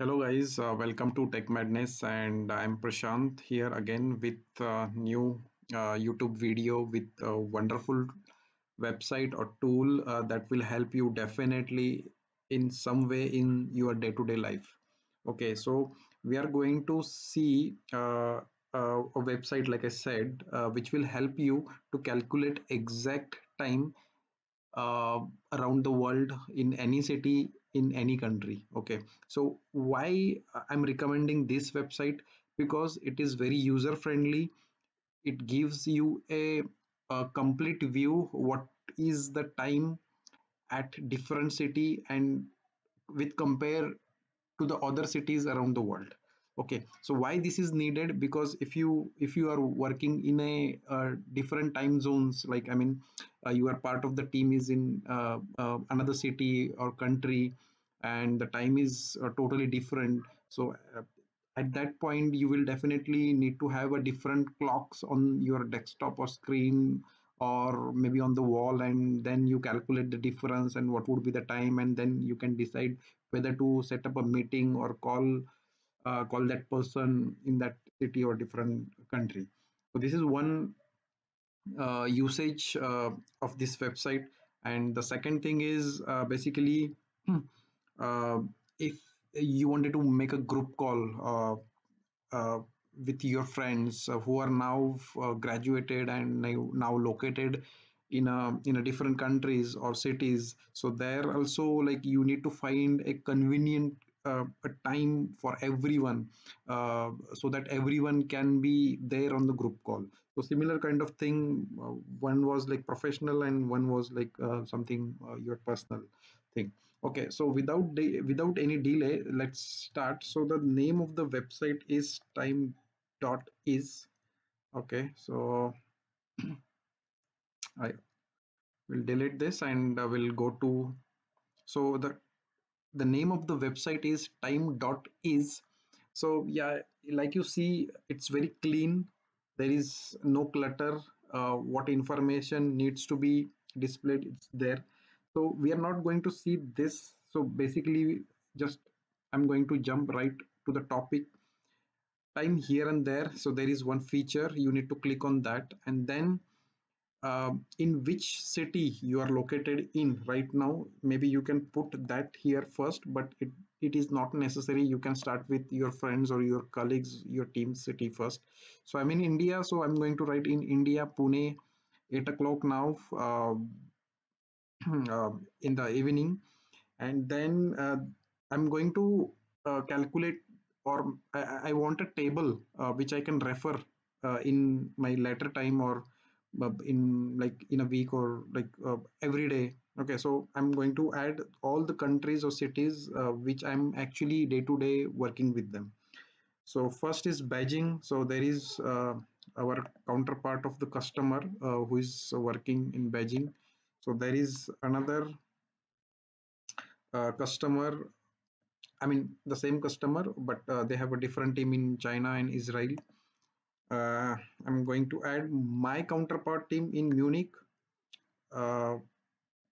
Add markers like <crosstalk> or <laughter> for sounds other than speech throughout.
Hello guys, uh, welcome to Tech Madness and I'm Prashant here again with a new uh, YouTube video with a wonderful website or tool uh, that will help you definitely in some way in your day-to-day life. Okay, so we are going to see uh, uh, a website like I said, uh, which will help you to calculate exact time uh, around the world in any city in any country okay? So why i'm recommending this website? Because it is very user friendly it gives you a, a complete view what is the time at different city and with compare to the other cities around the world okay so why this is needed? Because if you if you are working in a uh, different time zones like i mean uh, you are part of the team is in uh, uh, another city or country and the time is uh, totally different. So uh, at that point you will definitely need to have a different clocks on your desktop or screen or maybe on the wall and then you calculate the difference and what would be the time and then you can decide whether to set up a meeting or call uh, call that person in that city or different country. So this is one uh, usage uh, of this website. And the second thing is uh, basically uh, if you wanted to make a group call uh, with your friends who are now graduated and now, now located in a in a different countries or cities. So there also like you need to find a convenient uh, a time for everyone uh, so that everyone can be there on the group call. So similar kind of thing uh, one was like professional and one was like uh, something uh, your personal thing. Okay so without without any delay let's start. So the name of the website is time dot is. Okay so <clears throat> i will delete this and I will go to so the the name of the website is time dot is. So yeah like you see it's very clean. There is no clutter. Uh, what information needs to be displayed it's there. So we are not going to see this. So basically just i'm going to jump right to the topic. Time here and there. So there is one feature. You need to click on that. And then um, in which city you are located in right now maybe you can put that here first but it, it is not necessary. You can start with your friends or your colleagues your team city first. So i'm in india so i'm going to write in india pune 8 o'clock now uh, <clears throat> uh, in the evening. And then uh, i'm going to uh, calculate or I, I want a table uh, which i can refer uh, in my later time or in like in a week or like uh, every day. Okay so i'm going to add all the countries or cities uh, which i'm actually day to day working with them. So first is beijing. So there is uh, our counterpart of the customer uh, who is working in beijing. So there is another uh, customer i mean the same customer but uh, they have a different team in china and israel uh, i'm going to add my counterpart team in munich uh,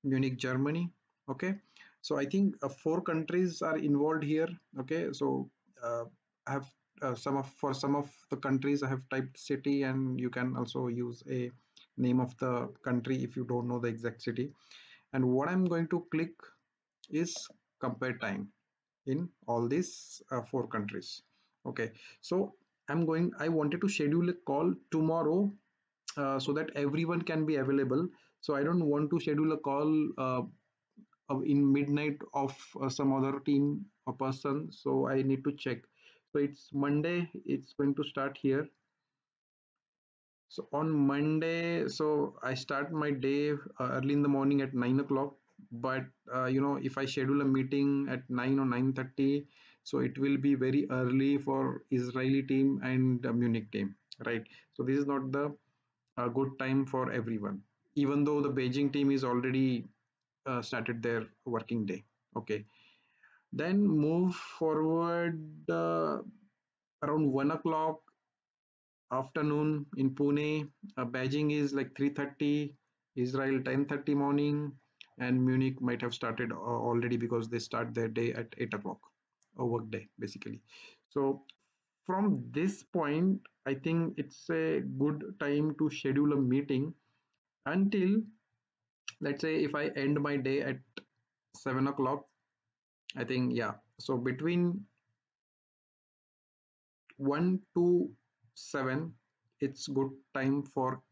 munich germany okay? So i think uh, four countries are involved here okay? So uh, i have uh, some of for some of the countries i have typed city and you can also use a name of the country if you don't know the exact city. And what i'm going to click is compare time in all these uh, four countries okay? So i'm going i wanted to schedule a call tomorrow uh, so that everyone can be available so i don't want to schedule a call uh, in midnight of uh, some other team or person so i need to check so it's monday it's going to start here so on Monday, so I start my day uh, early in the morning at nine o'clock. But uh, you know, if I schedule a meeting at nine or nine thirty, so it will be very early for Israeli team and uh, Munich team, right? So this is not the uh, good time for everyone. Even though the Beijing team is already uh, started their working day. Okay, then move forward uh, around one o'clock afternoon in Pune. Uh, Beijing is like 3:30, Israel 10:30 morning, and Munich might have started uh, already because they start their day at 8 o'clock. A work day basically. So from this point i think it's a good time to schedule a meeting until let's say if i end my day at 7 o'clock i think yeah. So between 1 to 7 it's good time for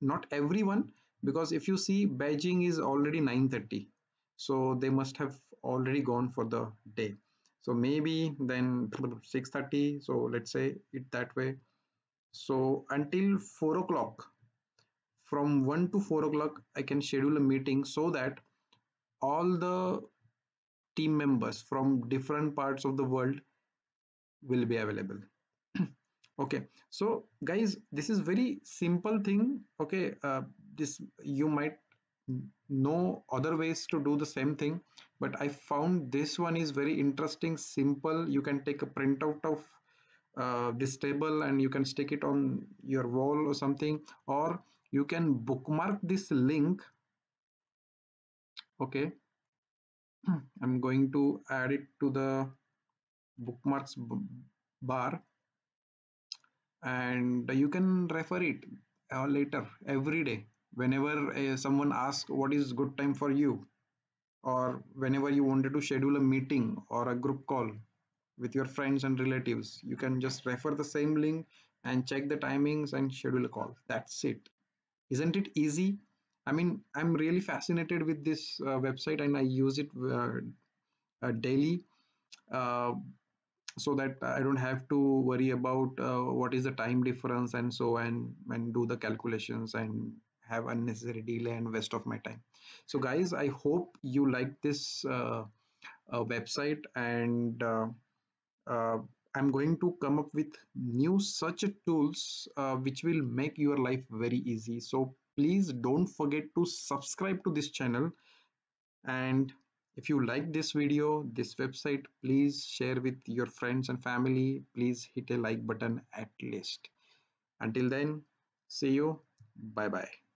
not everyone because if you see beijing is already 9:30 so they must have already gone for the day. So maybe then 6:30 so let's say it that way. So until 4 o'clock from 1 to 4 o'clock i can schedule a meeting so that all the team members from different parts of the world will be available. <clears throat> Okay. So guys this is very simple thing. Okay. Uh, this you might know other ways to do the same thing but i found this one is very interesting simple. You can take a printout of uh, this table and you can stick it on your wall or something. Or you can bookmark this link. Okay. <clears throat> I'm going to add it to the bookmarks bar. And you can refer it uh, later every day. Whenever uh, someone asks what is good time for you or whenever you wanted to schedule a meeting or a group call with your friends and relatives you can just refer the same link and check the timings and schedule a call. That's it. Isn't it easy? I mean i'm really fascinated with this uh, website and i use it uh, uh, daily uh, so that I don't have to worry about uh, what is the time difference and so and and do the calculations and have unnecessary delay and waste of my time. So guys, I hope you like this uh, uh, website and uh, uh, I'm going to come up with new such tools uh, which will make your life very easy. So please don't forget to subscribe to this channel. And if you like this video this website please share with your friends and family. Please hit a like button at least. Until then see you. Bye bye